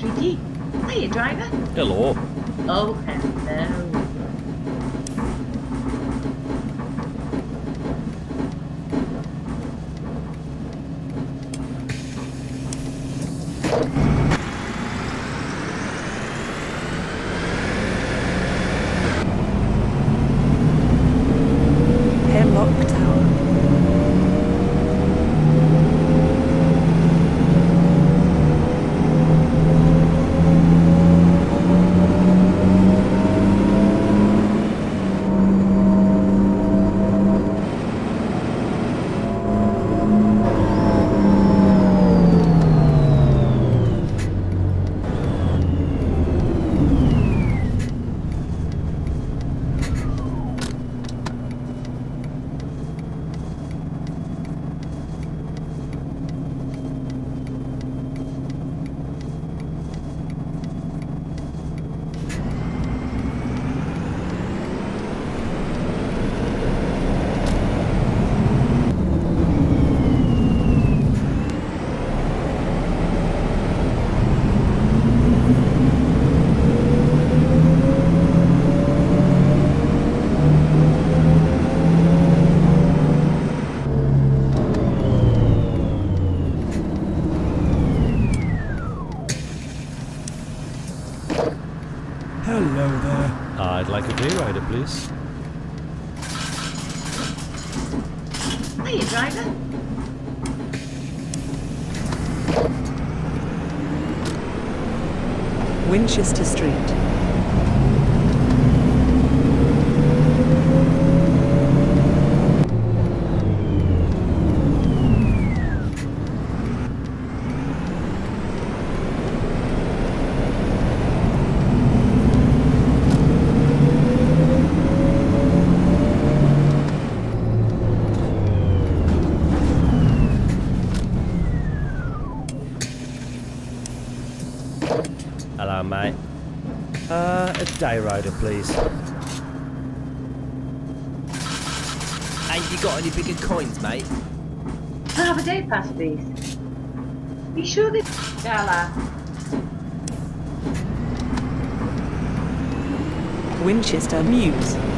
Are you driving? Hello. Oh, hello. Hello there. I'd like a day rider, please. Are you driver? Winchester Street. Hello, mate. Uh, a day rider, please. Ain't you got any bigger coins, mate? Can I have a day pass, please? You sure this gala? Winchester Mews.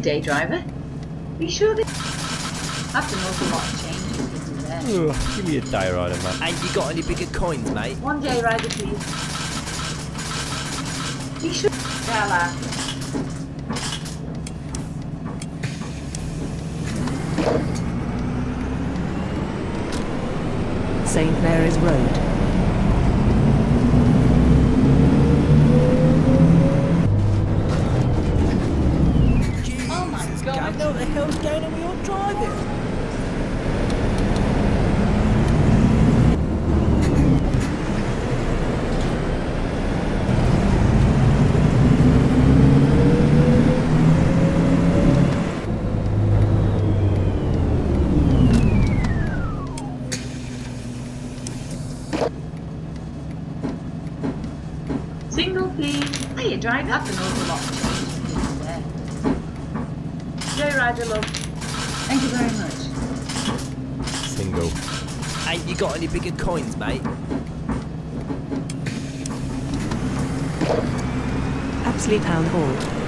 Pass. Good day, driver. Are you sure this? That's an awful lot of change this is there. Ugh, give me a day rider, man. Ain't you got any bigger coins, mate? One day rider, please. You sure gala? St Mary's Road. Oh my I god. know what the hell's going on with your driving. Single, please. Are you driver? That's an awful lot of change this is there. Day rider, love. Thank you very much. Single. Ain't you got any bigger coins, mate? Apsley Town Hall.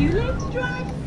You learn to drive?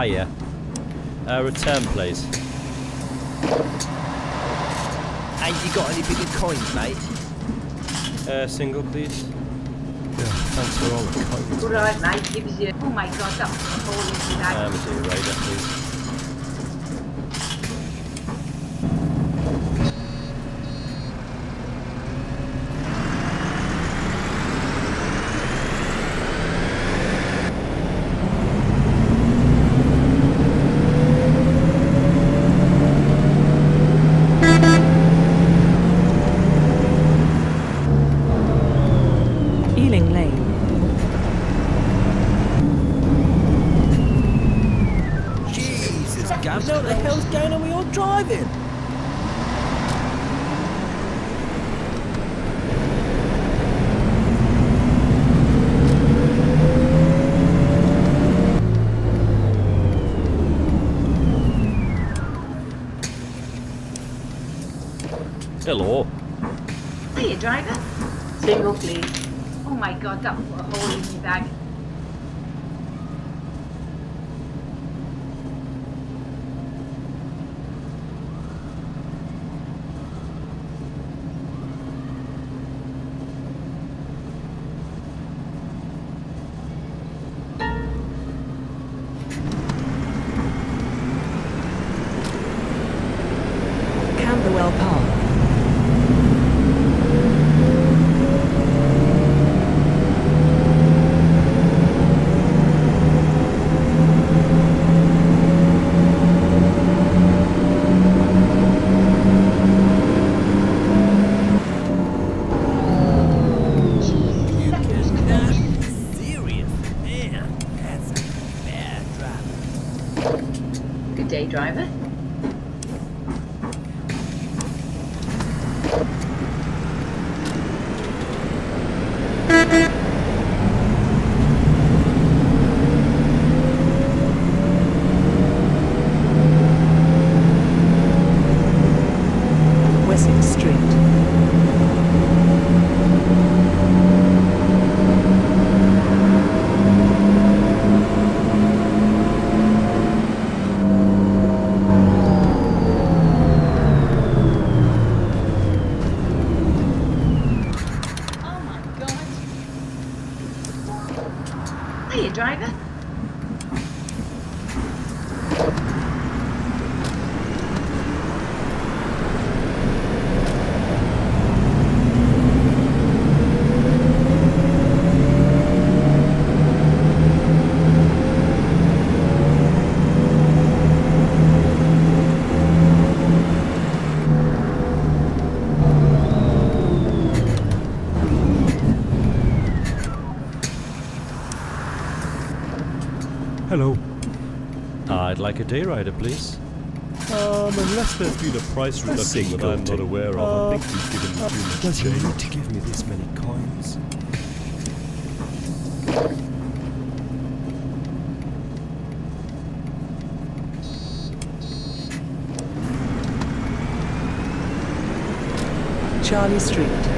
Hiya. Uh, return, please. Ain't you got any bigger coins, mate? Uh, single, please. Yeah, thanks for all the coins. All right, mate. Give us your. Oh my God, that was a hole in. Um, is it a please? Hello. Hiya, driver. Single, please. Oh my God, that put a hole in your bag. Música Hello. I'd like a day rider, please. Um, unless there's been a price reduction that I'm not aware of, I think we've given you too much Does he change. need to give me this many coins? Charlie Street.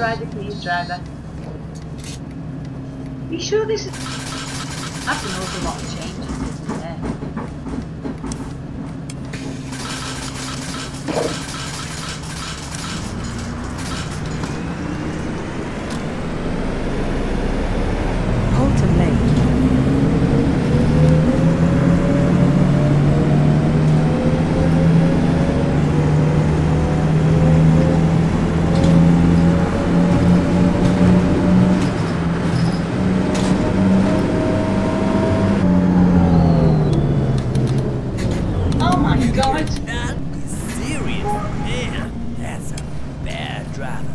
Rider, please, driver. You sure this is... An awful lot of change, isn't there? Holton Lane. Oh my god! Not be serious. Man, that's a bad driver.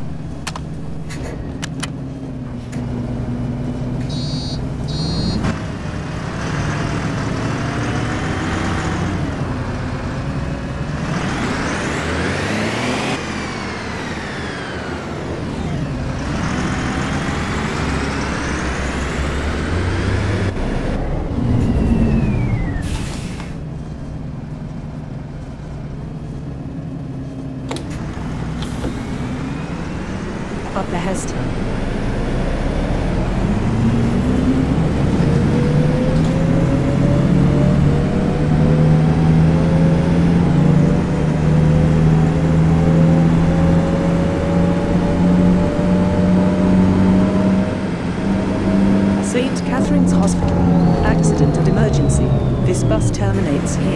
Up the Heston. St. Kathryn's Hospital. Accident and emergency. This bus terminates here.